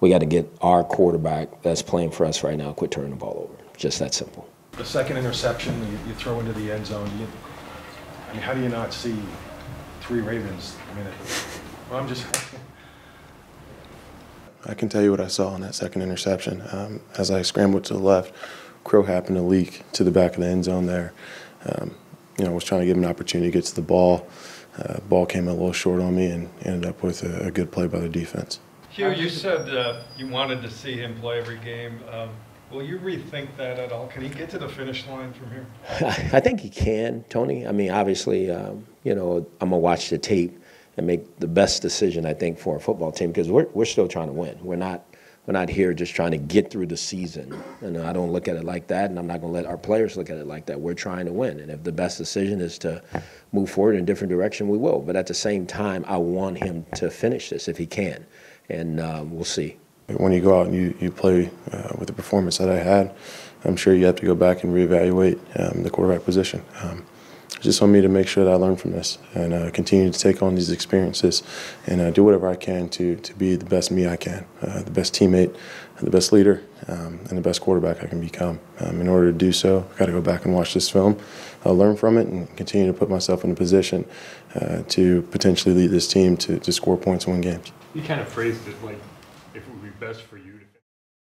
we got to get our quarterback that's playing for us right now quit turning the ball over. Just that simple. The second interception you, you throw into the end zone, do you, I mean, how do you not see three Ravens? I mean, it, well, I'm just, I can tell you what I saw on that second interception. Um, as I scrambled to the left, Crow happened to leak to the back of the end zone there. Um, you know, was trying to give him an opportunity to get to the ball. Uh, ball came a little short on me and ended up with a, a good play by the defense. Hue, you said uh, you wanted to see him play every game. Um, will you rethink that at all? Can he get to the finish line from here? I think he can, Tony. I mean, obviously, um, you know, I'm gonna watch the tape and make the best decision I think for a football team because we're we're still trying to win. We're not we're not here just trying to get through the season. And I don't look at it like that, and I'm not gonna let our players look at it like that. We're trying to win, and if the best decision is to move forward in a different direction, we will. But at the same time, I want him to finish this if he can, and um, we'll see. When you go out and you, you play uh, with the performance that I had, I'm sure you have to go back and reevaluate um, the quarterback position. Um, it's just on me to make sure that I learn from this and uh, continue to take on these experiences and uh, do whatever I can to, to be the best me I can, uh, the best teammate, the best leader, um, and the best quarterback I can become. Um, in order to do so, I've got to go back and watch this film, uh, learn from it, and continue to put myself in a position uh, to potentially lead this team to, to score points and win games. You kind of phrased it like if it would be best for you